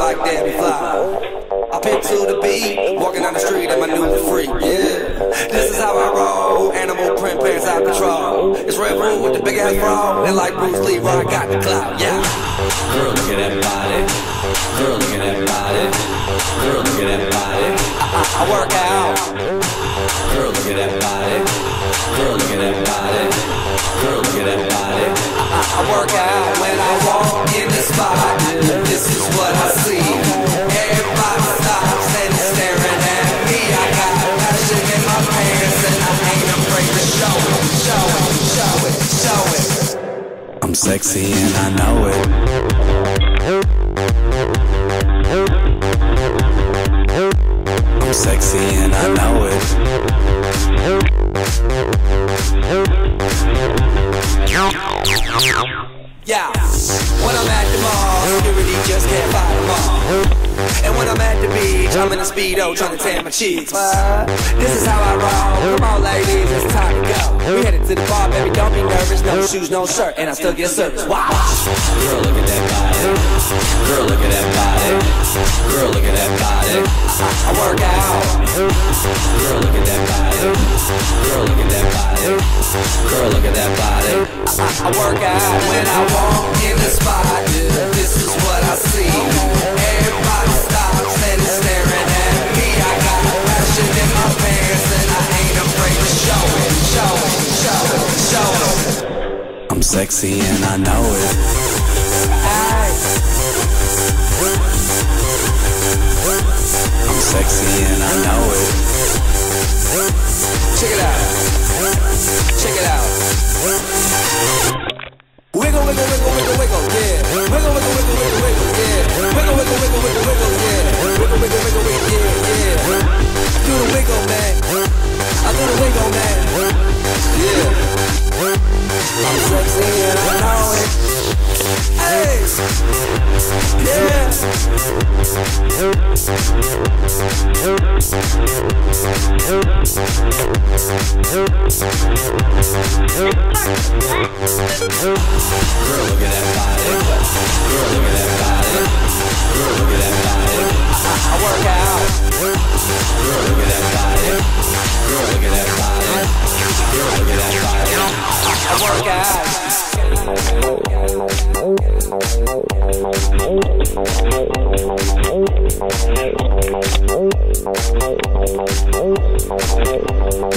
like that and fly. I pimp to the beat, walking down the street and my new freak, yeah. This is how I roll, animal print pants out control. It's Redfoo with the big ass bra, and like Bruce Lee, I got the clout, yeah. Girl, look at that body. Girl, look at that body. Girl, look at that body. I, I, I work out. Girl, look at that body. Girl, look at that body. Girl, look at that body. I, work out when I walk in the spot. This is what I see. Everybody stops and is staring at me. I got passion in my pants and I ain't afraid to show it, show it, show it, show it. I'm sexy and I know it. I'm sexy and I know it. At the I'm in a speedo trying to tan my cheeks. What? This is how I roll. Come on, ladies, it's time to go. We headed to the bar, baby, don't be nervous. No shoes, no shirt, and I still get service. Wow. Girl, look at that body. Girl, look at that body. Girl, look at that body. I work out. Girl, look at that body. Girl, look at that body. Girl, look at that body. I work out when I walk in the spot. I'm sexy and I know it. I'm sexy and I know it. check it out. Check it out. Yeah.